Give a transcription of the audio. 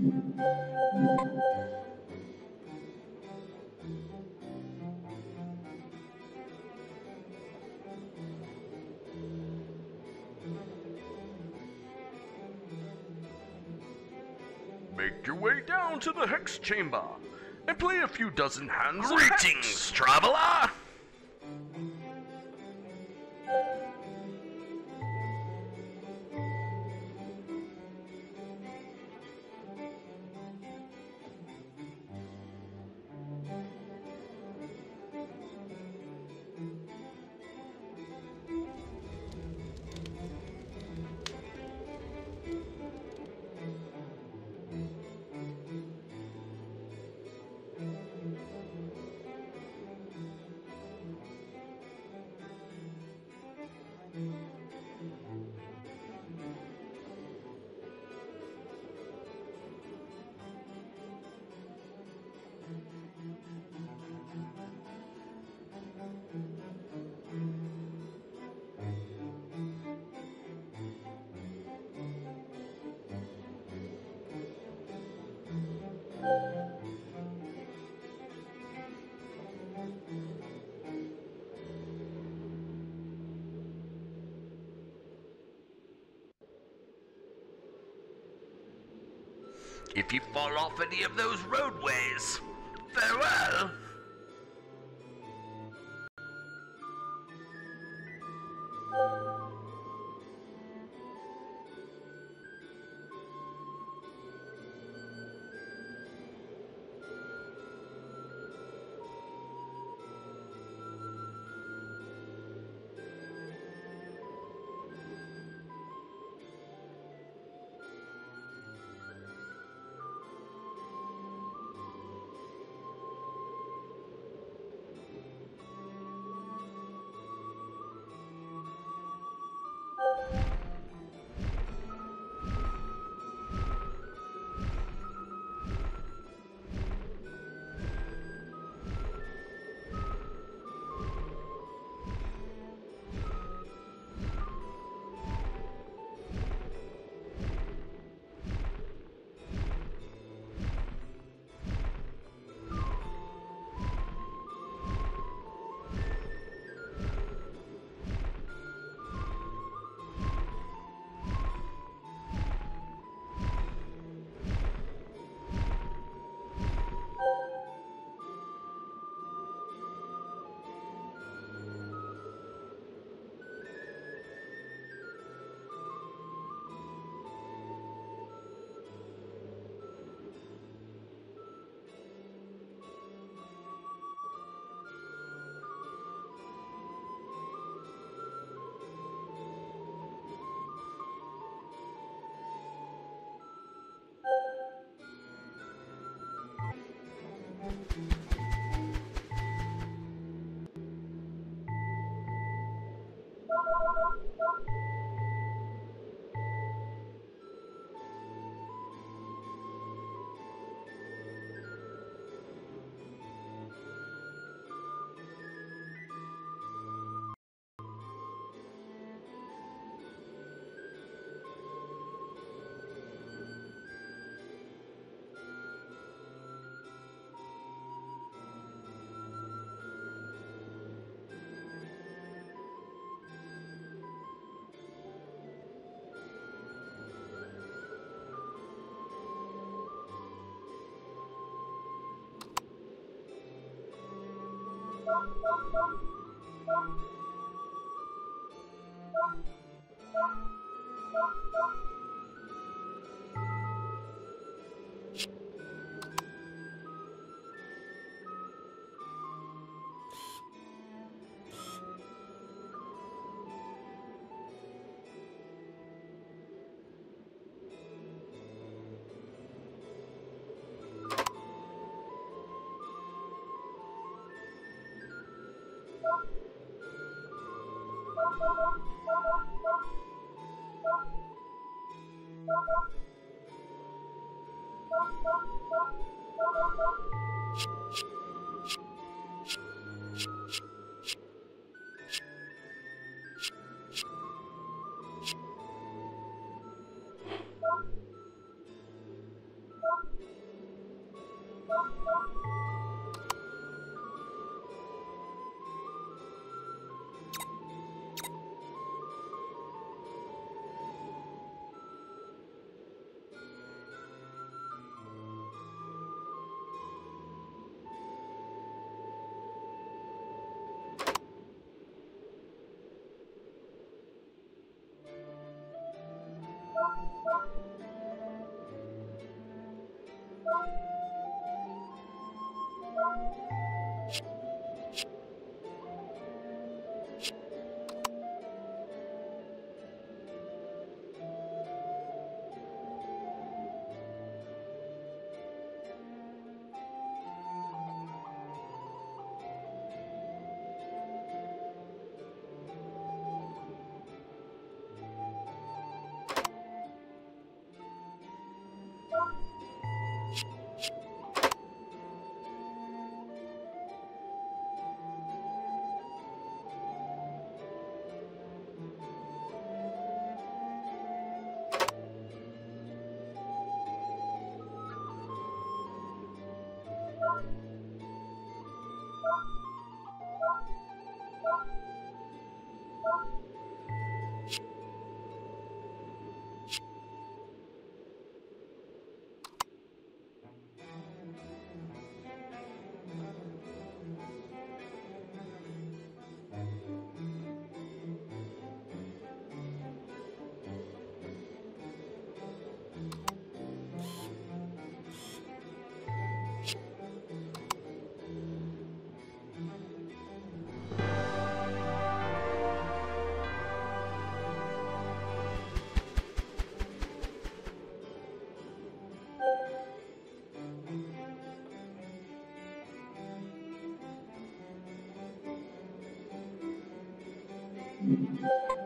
Make your way down to the Hex Chamber and play a few dozen hands of Greetings, traveler! If you fall off any of those roadways, farewell! Thank you. Thank you. Thank you.